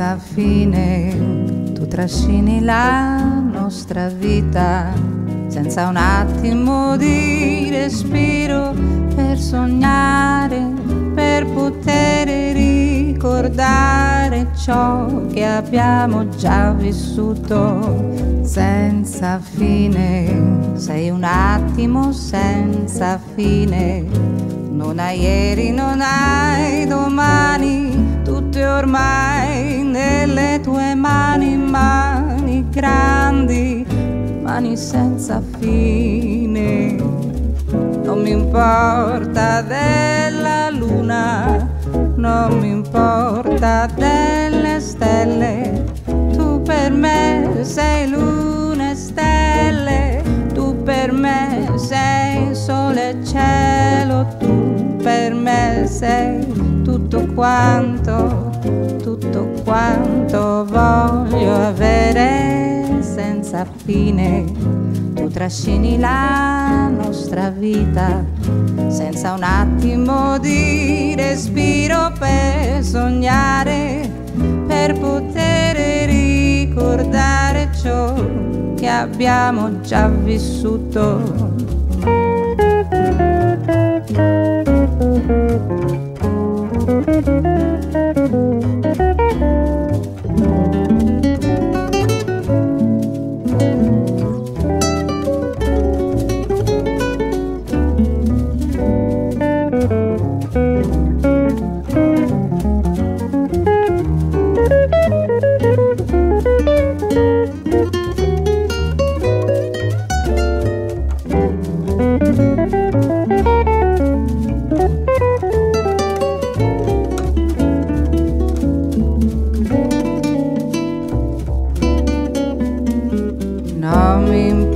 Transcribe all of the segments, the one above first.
senza fine. Tu trascini la nostra vita senza un attimo di respiro per sognare, per poter ricordare ciò che abbiamo già vissuto senza fine. Sei un attimo senza fine. Non hai ieri, non hai domani, tutte ormai mani senza fine. Non mi importa della luna non mi importa delle stelle, tu per me sei luna e stelle, tu per me sei sole e cielo, tu per me sei tutto quanto, tutto quanto voglio avere senza fine tu trascini la nostra vita senza un attimo di respiro per sognare, per poter ricordare ciò che abbiamo già vissuto.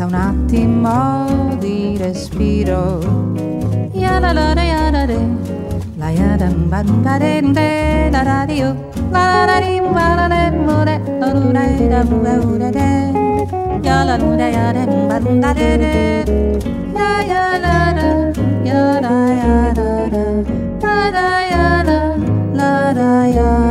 senza un attimo di respiro. Yadadare, yadare, la yadambarende, la radio, la radimbalanemore, la lune da bugaurede, yala lune yadambarende, la yadara, yada yadara, la da yada, la da yada.